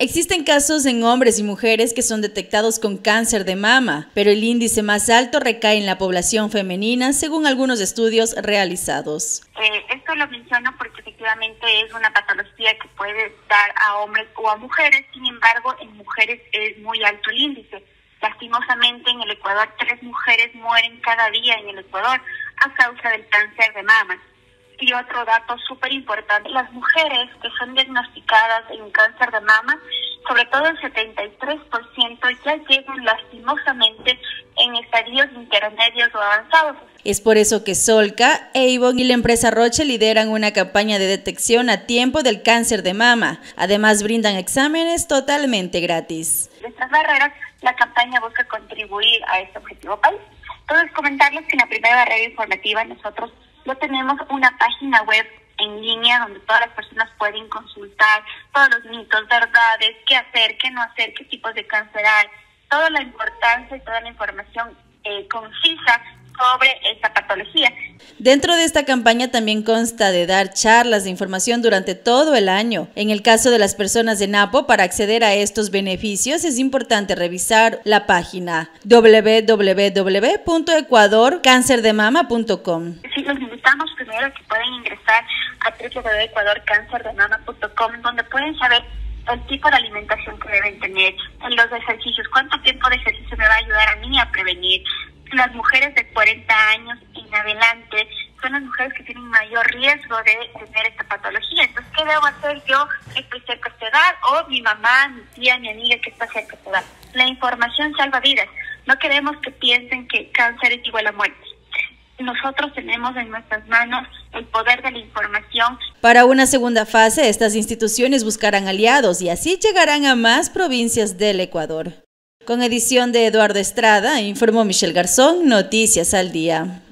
Existen casos en hombres y mujeres que son detectados con cáncer de mama, pero el índice más alto recae en la población femenina, según algunos estudios realizados. Eh, esto lo menciono porque efectivamente es una patología que puede dar a hombres o a mujeres, sin embargo, en mujeres es muy alto el índice. Lastimosamente, en el Ecuador, tres mujeres mueren cada día en el Ecuador a causa del cáncer de mama. Y otro dato súper importante, las mujeres que son diagnosticadas en cáncer de mama, sobre todo el 73% ya llegan lastimosamente en estadios intermedios o avanzados. Es por eso que Solca, Avon y la empresa Roche lideran una campaña de detección a tiempo del cáncer de mama. Además, brindan exámenes totalmente gratis. estas barreras, la campaña busca contribuir a este objetivo país. Entonces, comentarles que en la primera barrera informativa nosotros no tenemos una página web en línea donde todas las personas pueden consultar todos los mitos, verdades, qué hacer, qué no hacer, qué tipos de cáncer hay, toda la importancia y toda la información eh, concisa sobre esta patología. Dentro de esta campaña también consta de dar charlas de información durante todo el año. En el caso de las personas de Napo, para acceder a estos beneficios es importante revisar la página www.ecuadorcancerdemama.com. Sí, los invitamos primero que pueden ingresar a www.ecuadorcancerdemama.com donde pueden saber el tipo de alimentación que deben tener, los ejercicios, cuánto tiempo de ejercicio me va a ayudar a mí a prevenir, las mujeres de 40 años en adelante son las mujeres que tienen mayor riesgo de tener esta patología. Entonces, ¿qué debo hacer yo que estoy cerca de edad? O mi mamá, mi tía, mi amiga que está cerca de edad. La información salva vidas. No queremos que piensen que cáncer es igual a muerte. Nosotros tenemos en nuestras manos el poder de la información. Para una segunda fase, estas instituciones buscarán aliados y así llegarán a más provincias del Ecuador. Con edición de Eduardo Estrada, informó Michelle Garzón, Noticias al Día.